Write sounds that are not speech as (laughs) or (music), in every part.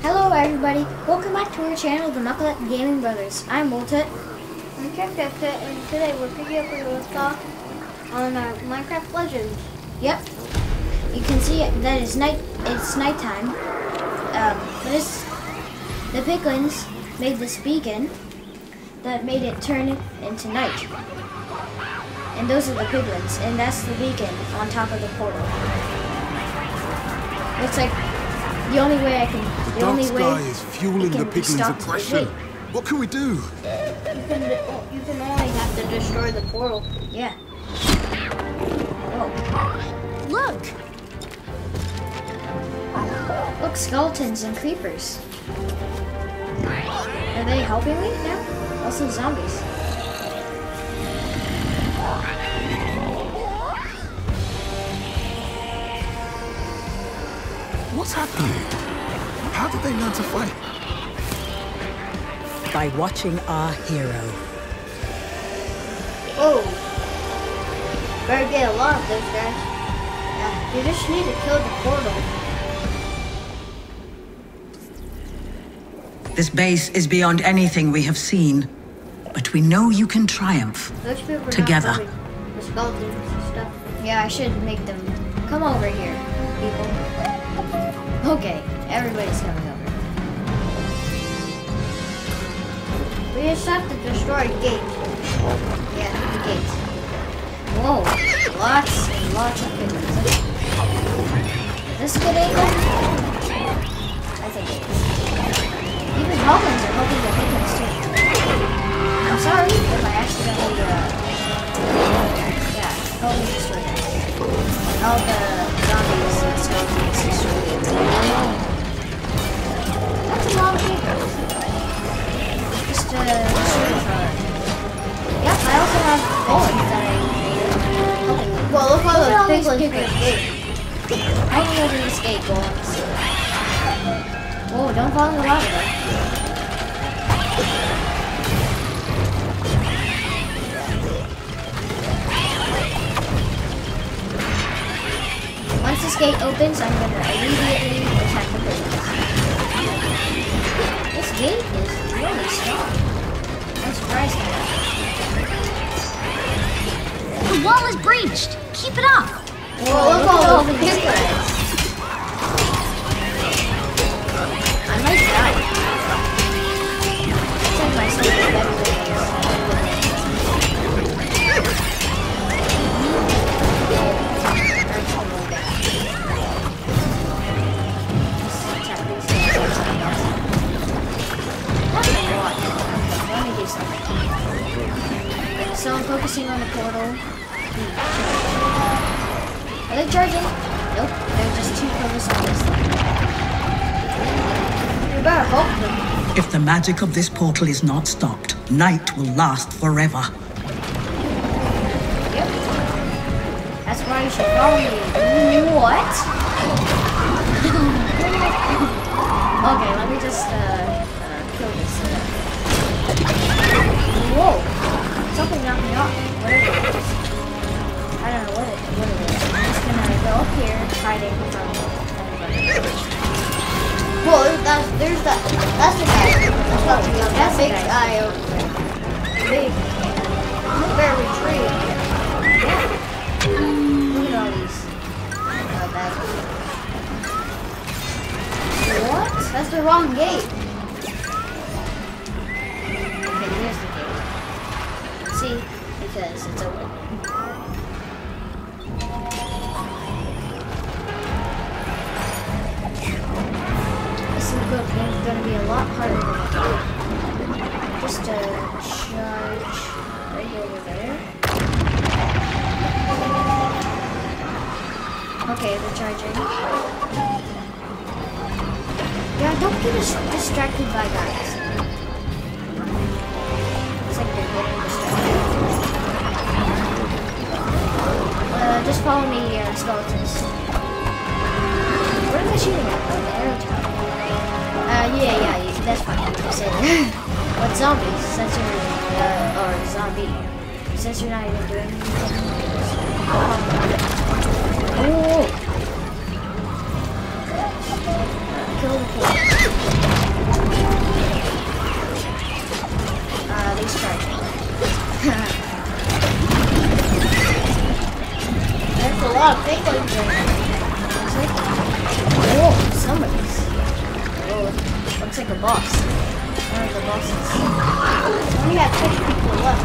Hello everybody, welcome back to our channel, the Makulit Gaming Brothers. I'm Woltet. I'm Cryptopit, and today we're picking up a let's talk on our Minecraft Legends. Yep. You can see that it's night. It's nighttime. Um, but it's the piglins made this beacon that made it turn into night. And those are the piglins, and that's the beacon on top of the portal. Looks like the only way I can. The The dark only sky way is fueling the piglins' stopped is aggression. wait. What can we do? You can you can only have to destroy the portal. Yeah. Whoa. Look! Look, skeletons and creepers. Are they helping me now? Also zombies. What's happening? How did they learn to fight? By watching our hero. Oh. Better get a lot of those guys. Yeah, you just need to kill the portal. This base is beyond anything we have seen. But we know you can triumph. Those Together. not moving. The skeletons and stuff. Yeah, I should make them come over here, people. Okay, everybody's coming over. We just have to destroy the gate. Yeah, the gates. Whoa, lots and lots of piglins. Is this good angle? I think it is. Even goblins are helping the piglins too. I'm sorry if I accidentally, uh, yeah, help me destroy them. All the zombies and skeletons destroyed. That's a lot piglins. Just, sort of, uh, Yep, I also have bullets that I made. Well, look all these piglins piglins. gate. I can go to gate, bullets. Whoa, don't fall in the lava gate opens, I'm gonna immediately So I'm focusing on the portal. Are they charging? Nope, they're just too focused on this thing. You better help them. If the magic of this portal is not stopped, night will last forever. Yep. That's why you should follow me. What? (laughs) okay, let me just uh, Knocked me off. Whatever it is. I don't know what it, what it is. I'm just gonna go up here, hiding from everybody. Well, that's there's that. That's the guy. That's not the guy. That big guy. over there. Big. Better retreat. Look at all these. Uh. What? That's the wrong gate. See? Because it's. This is good. It's gonna be a lot harder than. Just a charge right over there. Okay, they're charging. Yeah, don't get distracted by guys. It's like they're getting distracted. Uh, just follow me, uh, skeletons. What are they shooting at? Oh, the arrow tower. Uh, yeah, yeah, yeah, that's fine. I said (laughs) But zombies, since you're, uh, or zombie, since you're not even doing anything. Oh! Kill the kid. Uh, these charges. Like. Oh, somebody's. Oh, looks like a boss. One of the bosses. We only six people left.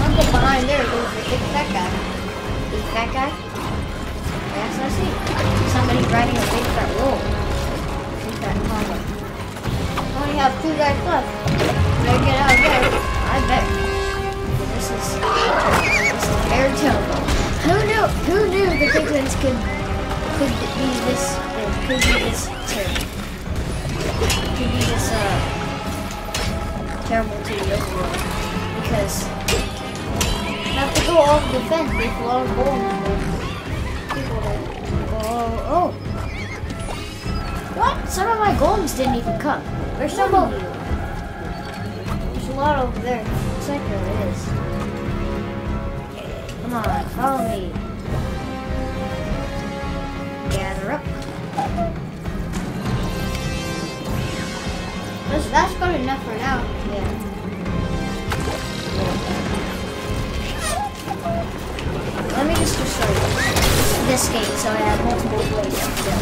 I'll go behind there. There's a big guy. Big fat guy? Yes, I see. Somebody riding a big fat wolf. Big fat Honda. We only have two guys left. Better get out of there. I bet. This is this is very terrible. Who knew who knew the piglins could could be this could be this terrible? Could be this uh terrible to the overworld. Because We have to go off the fence. There's a lot of there. oh oh What? Some of my golems didn't even come. There's some of you. Lot over there. Looks like there is. Come on, follow me. Gather up. That's, that's good enough for now. Yeah. Let me just destroy this, this gate so I have multiple ways to go.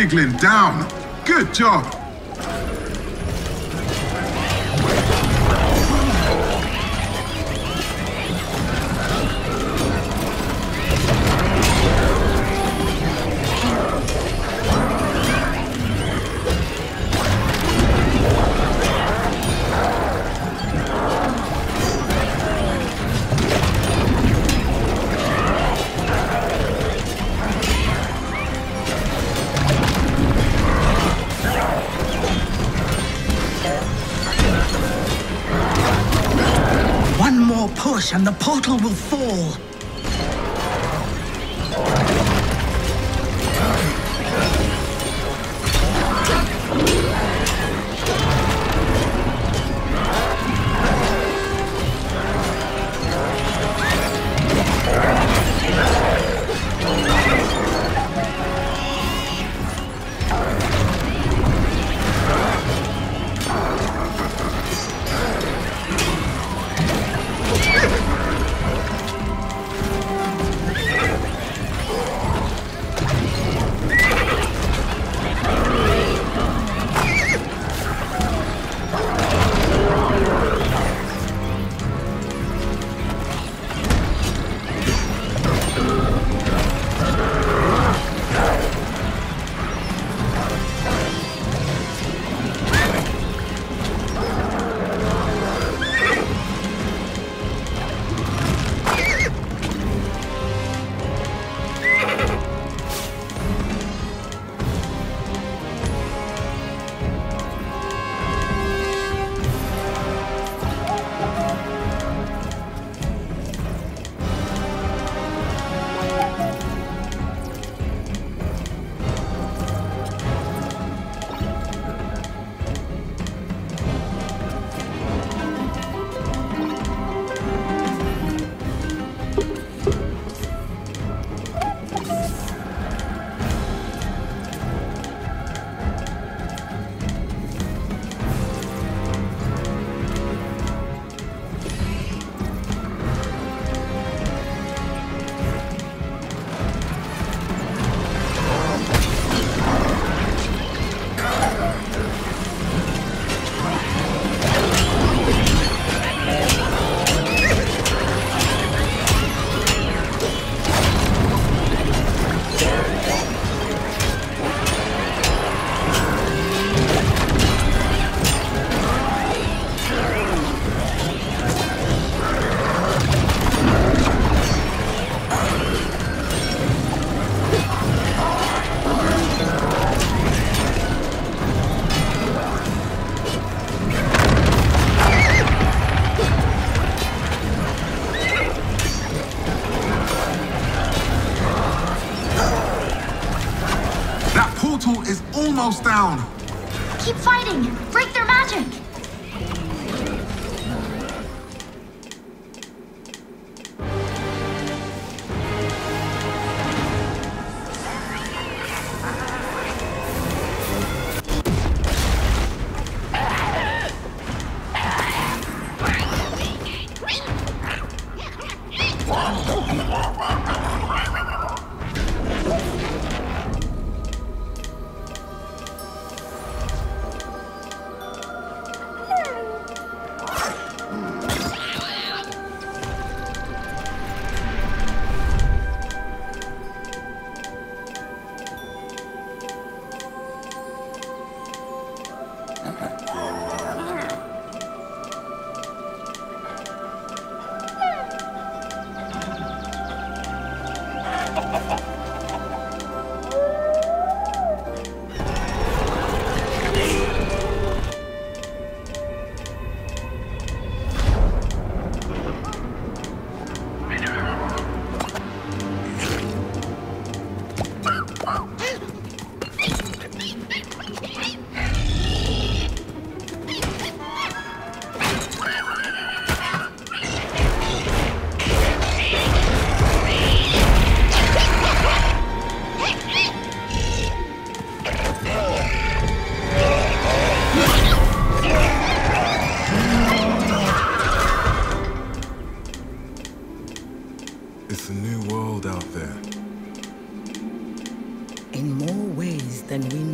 Piglin down. Good job. And the portal will fall. Keep fighting! It's than we